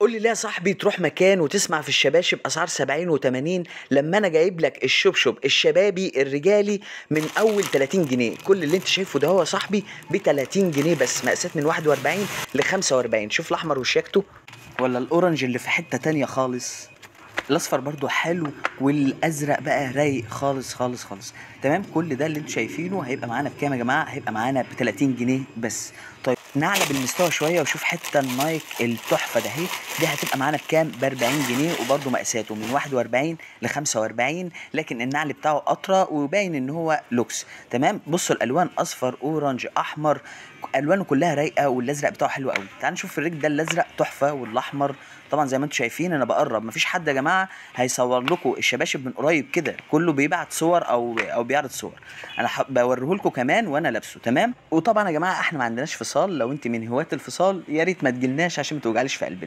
قول لي ليه يا صاحبي تروح مكان وتسمع في الشباشب أسعار 70 و80 لما أنا جايب لك الشبشب الشبابي الرجالي من أول 30 جنيه؟ كل اللي أنت شايفه ده هو صاحبي ب 30 جنيه بس مقاسات من 41 ل 45 شوف الأحمر وشياكته ولا الأورنج اللي في حتة تانية خالص؟ الأصفر برضو حلو والأزرق بقى رايق خالص خالص خالص. تمام؟ كل ده اللي أنتوا شايفينه هيبقى معانا بكام يا جماعة؟ هيبقى معانا ب 30 جنيه بس. طيب نعلى بالمستوى شوية وشوف حتة ال Nike التحفة ده اهي. دي هتبقى معانا بكام؟ ب 40 جنيه وبرده مقاساته من 41 ل 45 لكن النعل بتاعه أطرى وباين إن هو لوكس. تمام؟ بصوا الألوان أصفر orange أحمر ألوانه كلها رايقة والأزرق بتاعه حلو قوي. تعال نشوف الرجل ده الأزرق تحفة والأحمر. طبعا زي ما أنتم شايفين أنا بقرب مفيش حد يا جماعة هيصور لكم الشباشب من قريب كده. كله بيبعت صور أو أو بيعرض صور. أنا بوريه لكم كمان وأنا لابسه. تمام؟ وطبعا يا جماعة إحنا ما عندناش فصال لو انت من هواة الفصال يا ريت ما تجيلناش عشان ما توجعليش في قلبنا.